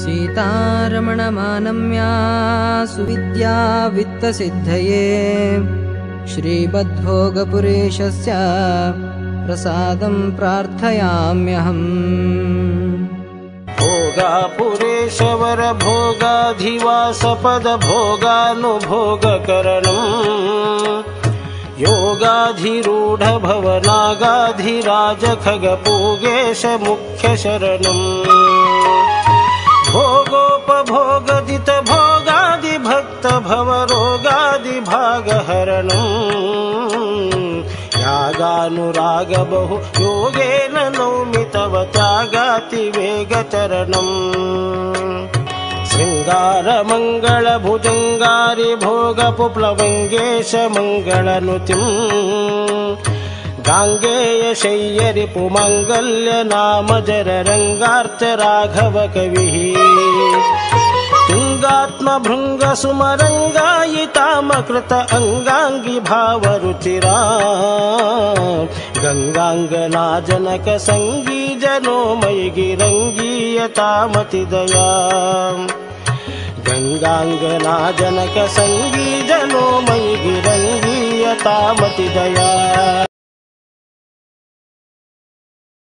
सीतारमणमानम्या सुविद्या वित्तसिद्धये श्रीबद्धोगपुरेशस्य प्रसादं प्रार्थयाम्यहम्। भोगापुरेशवर भोगाधिवासपदभोगानुभोगकरणम् योगाधिरूढ भवनागाधिराज खगपूगेश मुख्यशरणम् भोगोपभोगदित भोगादिभक्त भवरोगादिभागहरणम् यागानुराग बहु योगेन नौमि तव त्यागातिवेगचरणम् शृङ्गारमङ्गलभुजङ्गारि भोगपुप्लवङ्गेश मङ्गलनुतिम् गाङ्गेय शय्यरि पुमङ्गल्य नाम जर रङ्गार्च राघव कविः तुङ्गात्मभृङ्ग सुमरङ्गायितामकृत अङ्गाङ्गि भावरुचिरा गङ्गाङ्गना जनक सङ्गी जनो मयि गिरङ्गीयतामतिदया गङ्गाङ्गना जनक सङ्गी जनो मयि गिरङ्गीयतामतिदया